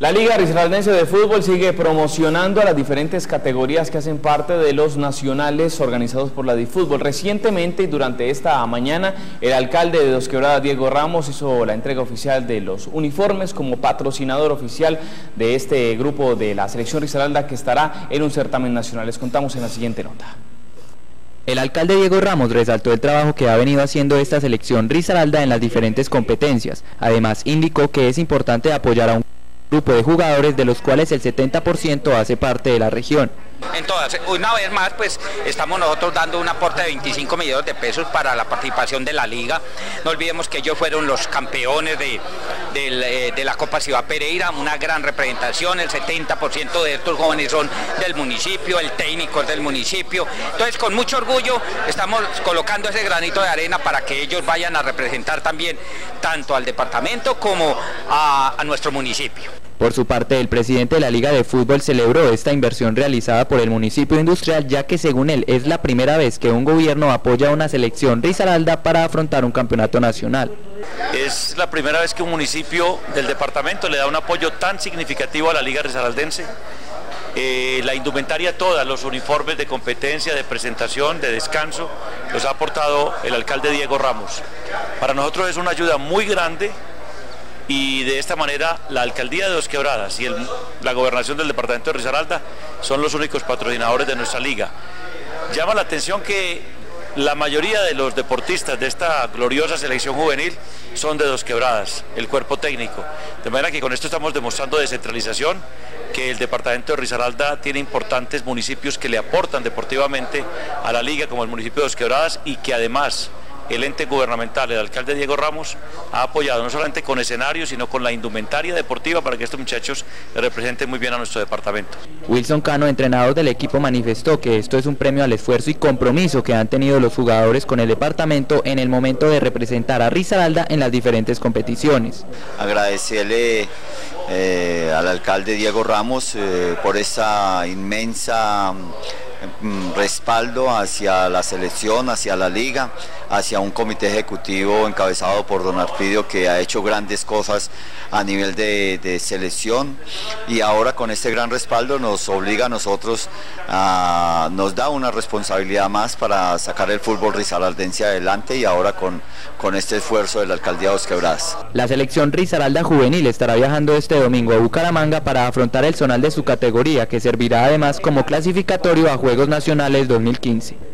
La Liga Risaraldense de Fútbol sigue promocionando a las diferentes categorías que hacen parte de los nacionales organizados por la DiFútbol. Recientemente y durante esta mañana, el alcalde de Dos Quebradas, Diego Ramos, hizo la entrega oficial de los uniformes como patrocinador oficial de este grupo de la selección Risaralda que estará en un certamen nacional. Les contamos en la siguiente nota. El alcalde Diego Ramos resaltó el trabajo que ha venido haciendo esta selección Risaralda en las diferentes competencias. Además, indicó que es importante apoyar a un grupo de jugadores de los cuales el 70% hace parte de la región. Entonces, una vez más, pues estamos nosotros dando un aporte de 25 millones de pesos para la participación de la liga. No olvidemos que ellos fueron los campeones de, eh, de la Copa Ciudad Pereira, una gran representación, el 70% de estos jóvenes son del municipio, el técnico es del municipio. Entonces, con mucho orgullo estamos colocando ese granito de arena para que ellos vayan a representar también tanto al departamento como a nuestro municipio. Por su parte, el presidente de la Liga de Fútbol celebró esta inversión realizada por el municipio industrial, ya que según él es la primera vez que un gobierno apoya a una selección Risaralda para afrontar un campeonato nacional. Es la primera vez que un municipio del departamento le da un apoyo tan significativo a la Liga Risaraldense. Eh, la indumentaria toda, los uniformes de competencia, de presentación, de descanso, los ha aportado el alcalde Diego Ramos. Para nosotros es una ayuda muy grande y de esta manera la alcaldía de Dos Quebradas y la gobernación del departamento de Risaralda son los únicos patrocinadores de nuestra liga. Llama la atención que la mayoría de los deportistas de esta gloriosa selección juvenil son de Dos Quebradas, el cuerpo técnico. De manera que con esto estamos demostrando descentralización, que el departamento de Risaralda tiene importantes municipios que le aportan deportivamente a la liga, como el municipio de Dos Quebradas, y que además el ente gubernamental, el alcalde Diego Ramos, ha apoyado no solamente con escenarios, sino con la indumentaria deportiva para que estos muchachos representen muy bien a nuestro departamento. Wilson Cano, entrenador del equipo, manifestó que esto es un premio al esfuerzo y compromiso que han tenido los jugadores con el departamento en el momento de representar a Risaralda en las diferentes competiciones. Agradecerle eh, al alcalde Diego Ramos eh, por esa inmensa respaldo hacia la selección, hacia la liga, hacia un comité ejecutivo encabezado por don Arpidio que ha hecho grandes cosas a nivel de, selección y ahora con este gran respaldo nos obliga a nosotros, nos da una responsabilidad más para sacar el fútbol risaraldense adelante y ahora con, con este esfuerzo de la alcaldía de Dos. La selección Risaralda Juvenil estará viajando este domingo a Bucaramanga para afrontar el zonal de su categoría que servirá además como clasificatorio a Juegos Nacionales 2015.